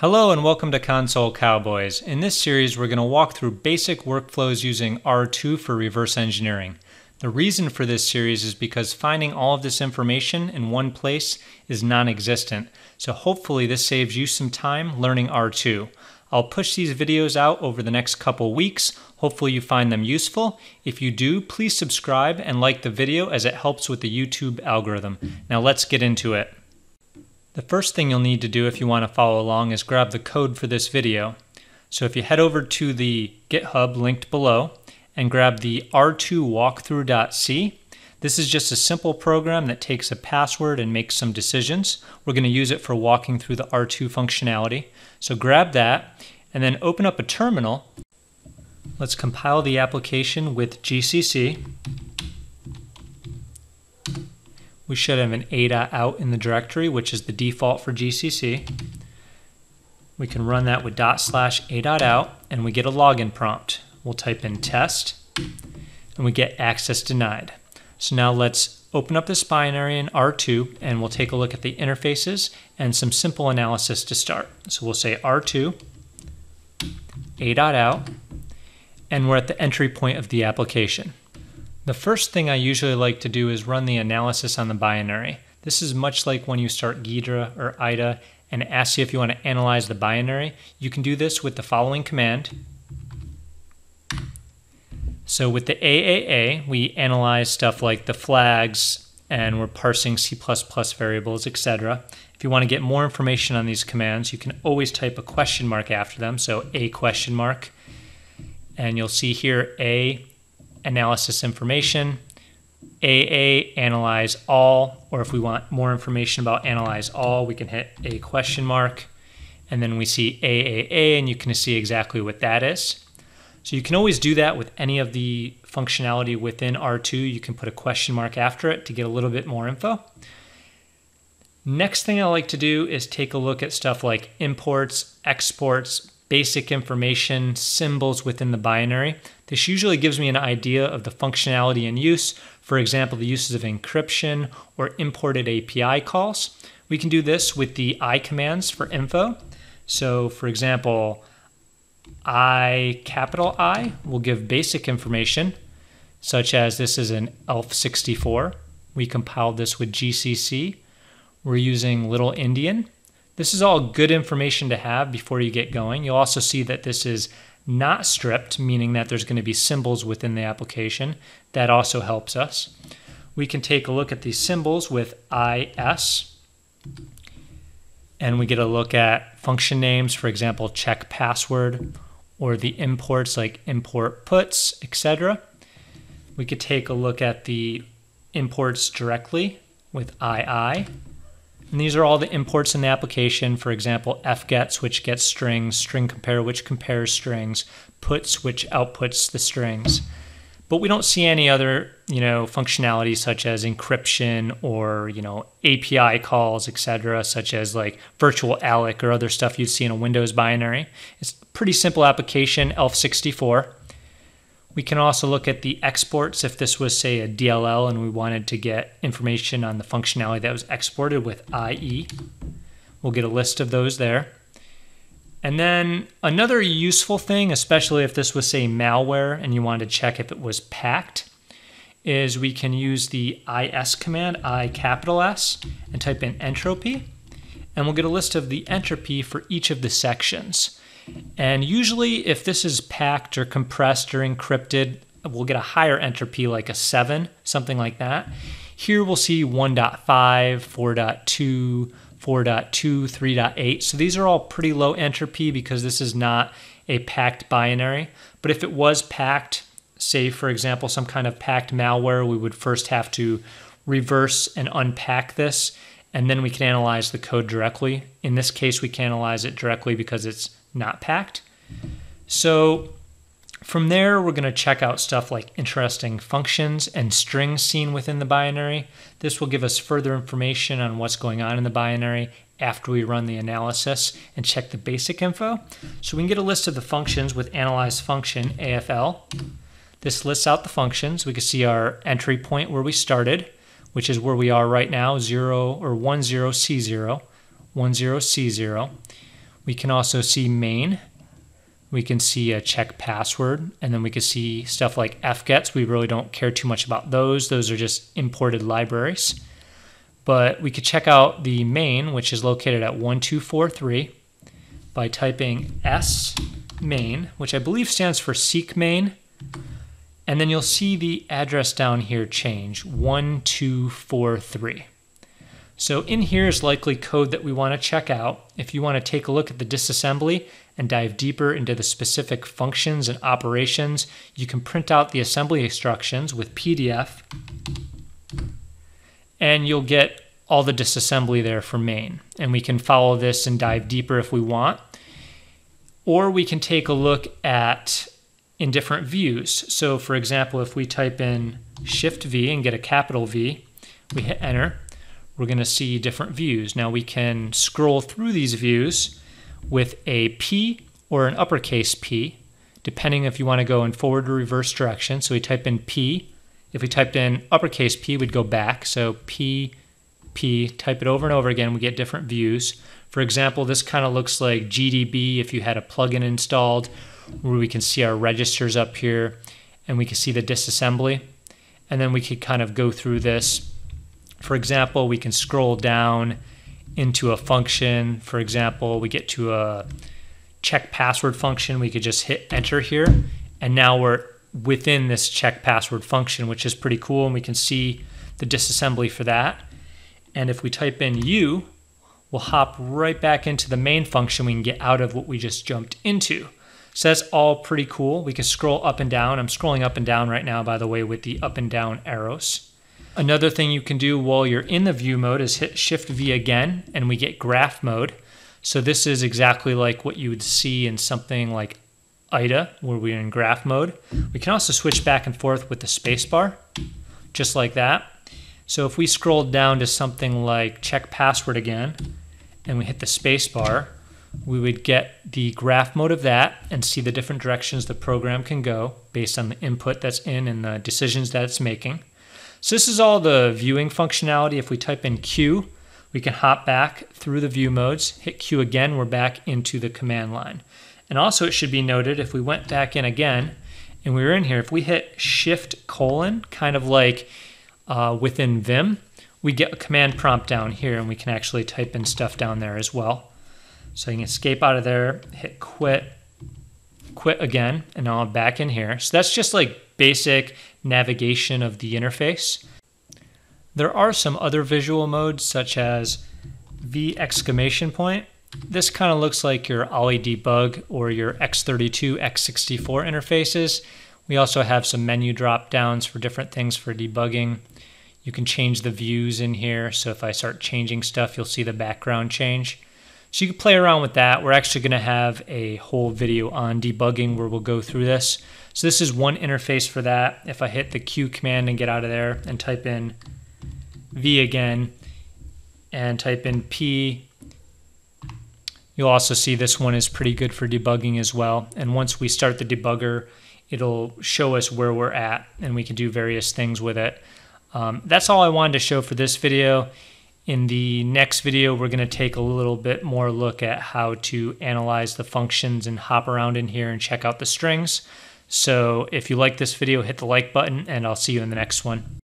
Hello and welcome to Console Cowboys. In this series, we're going to walk through basic workflows using R2 for reverse engineering. The reason for this series is because finding all of this information in one place is non existent, so hopefully, this saves you some time learning R2. I'll push these videos out over the next couple weeks. Hopefully, you find them useful. If you do, please subscribe and like the video as it helps with the YouTube algorithm. Now, let's get into it. The first thing you'll need to do if you want to follow along is grab the code for this video. So if you head over to the GitHub linked below and grab the r2 walkthrough.c, this is just a simple program that takes a password and makes some decisions. We're going to use it for walking through the R2 functionality. So grab that and then open up a terminal. Let's compile the application with GCC. We should have an a.out in the directory, which is the default for GCC. We can run that with dot slash a.out, and we get a login prompt. We'll type in test, and we get access denied. So now let's open up this binary in R2, and we'll take a look at the interfaces and some simple analysis to start. So we'll say R2, a.out, and we're at the entry point of the application. The first thing I usually like to do is run the analysis on the binary. This is much like when you start Ghidra or IDA and it asks you if you want to analyze the binary. You can do this with the following command. So with the AAA, we analyze stuff like the flags and we're parsing C++ variables, etc. If you want to get more information on these commands, you can always type a question mark after them, so a question mark. And you'll see here A analysis information, AA analyze all, or if we want more information about analyze all, we can hit a question mark, and then we see AAA, and you can see exactly what that is. So you can always do that with any of the functionality within R2. You can put a question mark after it to get a little bit more info. Next thing I like to do is take a look at stuff like imports, exports, basic information, symbols within the binary. This usually gives me an idea of the functionality and use, for example, the uses of encryption or imported API calls. We can do this with the I commands for info. So, for example, I capital I will give basic information, such as this is an ELF64. We compiled this with GCC. We're using Little Endian. This is all good information to have before you get going. You'll also see that this is not stripped, meaning that there's going to be symbols within the application. That also helps us. We can take a look at these symbols with IS, and we get a look at function names, for example, check password, or the imports like import puts, etc. We could take a look at the imports directly with II. And these are all the imports in the application. For example, fgets, which gets strings, string compare, which compares strings, puts, which outputs the strings. But we don't see any other, you know, functionality such as encryption or, you know, API calls, etc., such as like virtual alloc or other stuff you'd see in a Windows binary. It's a pretty simple application, ELF64. We can also look at the exports if this was, say, a DLL and we wanted to get information on the functionality that was exported with IE. We'll get a list of those there. And then another useful thing, especially if this was, say, malware and you wanted to check if it was packed, is we can use the IS command, I capital S, and type in entropy. And we'll get a list of the entropy for each of the sections. And usually, if this is packed or compressed or encrypted, we'll get a higher entropy, like a 7, something like that. Here we'll see 1.5, 4.2, 4.2, 3.8. So these are all pretty low entropy because this is not a packed binary. But if it was packed, say for example, some kind of packed malware, we would first have to reverse and unpack this, and then we can analyze the code directly. In this case, we can analyze it directly because it's not packed. So from there, we're going to check out stuff like interesting functions and strings seen within the binary. This will give us further information on what's going on in the binary after we run the analysis and check the basic info. So we can get a list of the functions with analyze function AFL. This lists out the functions. We can see our entry point where we started, which is where we are right now, 0 or 10C0, 10C0. We can also see main. We can see a check password, and then we can see stuff like fgets. We really don't care too much about those. Those are just imported libraries. But we could check out the main, which is located at 1243, by typing s main, which I believe stands for seek main. And then you'll see the address down here change 1243. So in here is likely code that we want to check out. If you want to take a look at the disassembly and dive deeper into the specific functions and operations, you can print out the assembly instructions with PDF and you'll get all the disassembly there for main. And we can follow this and dive deeper if we want. Or we can take a look at in different views. So for example, if we type in Shift V and get a capital V, we hit enter, we're going to see different views. Now we can scroll through these views with a P or an uppercase P, depending if you want to go in forward or reverse direction. So we type in P. If we typed in uppercase P, we'd go back. So P, P, type it over and over again, we get different views. For example, this kind of looks like GDB if you had a plugin installed, where we can see our registers up here and we can see the disassembly. And then we could kind of go through this for example, we can scroll down into a function. For example, we get to a check password function. We could just hit enter here. And now we're within this check password function, which is pretty cool. And we can see the disassembly for that. And if we type in U, we'll hop right back into the main function. We can get out of what we just jumped into. So that's all pretty cool. We can scroll up and down. I'm scrolling up and down right now, by the way, with the up and down arrows. Another thing you can do while you're in the view mode is hit Shift V again and we get graph mode. So this is exactly like what you would see in something like IDA where we're in graph mode. We can also switch back and forth with the spacebar, just like that. So if we scroll down to something like check password again and we hit the spacebar, we would get the graph mode of that and see the different directions the program can go based on the input that's in and the decisions that it's making. So this is all the viewing functionality. If we type in Q, we can hop back through the view modes, hit Q again, we're back into the command line. And also it should be noted if we went back in again and we were in here, if we hit shift colon, kind of like uh, within Vim, we get a command prompt down here and we can actually type in stuff down there as well. So you can escape out of there, hit quit, quit again, and now I'm back in here. So that's just like basic navigation of the interface. There are some other visual modes such as V exclamation point. This kind of looks like your OllyDbg or your X32, X64 interfaces. We also have some menu drop downs for different things for debugging. You can change the views in here. So if I start changing stuff, you'll see the background change. So you can play around with that. We're actually going to have a whole video on debugging where we'll go through this. So this is one interface for that. If I hit the Q command and get out of there and type in V again and type in P, you'll also see this one is pretty good for debugging as well. And once we start the debugger, it'll show us where we're at and we can do various things with it. Um, that's all I wanted to show for this video. In the next video, we're going to take a little bit more look at how to analyze the functions and hop around in here and check out the strings. So if you like this video, hit the like button and I'll see you in the next one.